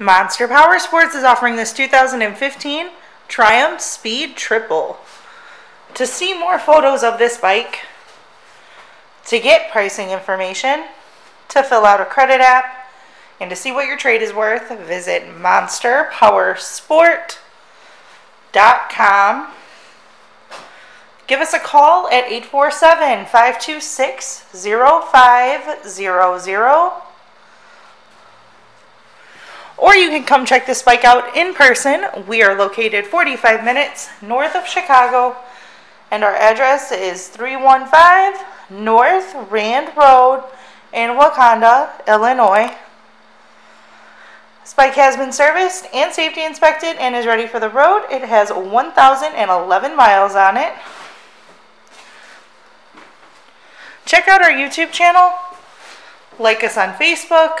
Monster Power Sports is offering this 2015 Triumph Speed Triple. To see more photos of this bike, to get pricing information, to fill out a credit app, and to see what your trade is worth, visit monsterpowersport.com. Give us a call at 847 526 0500 or you can come check this bike out in person. We are located 45 minutes north of Chicago, and our address is 315 North Rand Road in Wauconda, Illinois. This bike has been serviced and safety inspected and is ready for the road. It has 1,011 miles on it. Check out our YouTube channel, like us on Facebook,